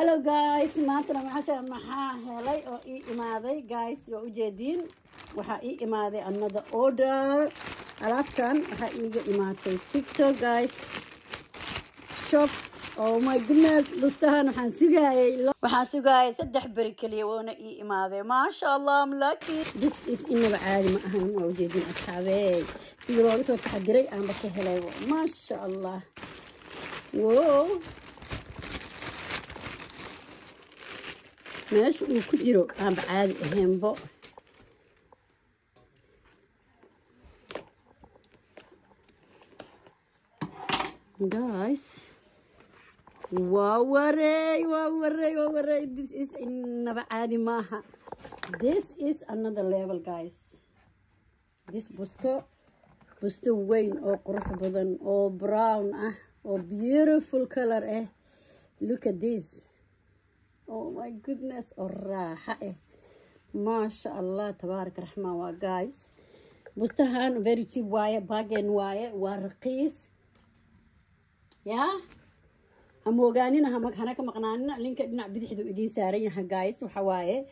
hello guys. Maantana maxaa maxaa helay oo ii imaaday guys. Waa ujeediin waxaa ii imaaday another order. Alaabtan waxaa iiga imaatay tiktok guys. Shop. Oh my goodness. Lustahan waxaan sugaayay waxaan sugaayay saddex beri keliya woona ii imaaday. Maasha allah mlaki this is inaba caadi ma ahan waa ujeediin asxaabey sida looga soo taxadiray aanba ka helay. Maasha allah wow meesha uu ku jiro aanba caadi ahaynbo guys waa wareey waa wareey waa wareey this is inaba caadi maaha. This is another level guys. This busto busto weyn oo qurux badan oo brown ah oo beautiful color ah look at this Oh my goodness. oh rahai MashaAllah. Tabarak Rahmawa. Guys. Bustahan. Very cheap wire. Bargain wire. Warqis. Yeah. Amoganin. Hamakhanaka maknanin. Link at nabidhi hidu idin saarin. Guys. Wuhawaye.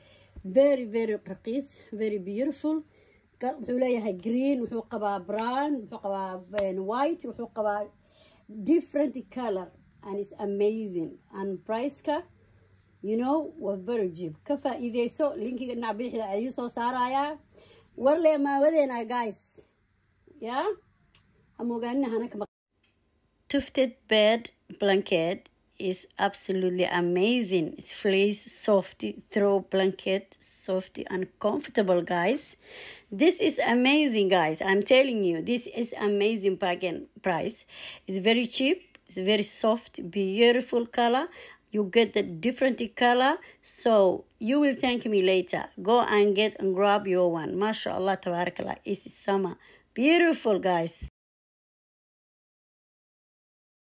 Very, very raqis. Very beautiful. Wuhulayaha green. Wuhuqaba brown. Wuhuqaba eh, white. Wuhuqaba different color. And it's amazing. And price you know cheap ka faa'iideyso linkiga dhinac bidixda ayuu soo saarayaa warle maawadeena guys ka Tufted bed blanket is absolutely amazing. It's fleece, soft throw blanket, soft and comfortable, guys. This is amazing, guys. I'm telling you, this is amazing bargain price. It's very cheap. It's very soft, beautiful color. You get the different color, so you will thank me later. Go and get and grab your one. MashaAllah, tabarakallah. It's summer. Beautiful, guys.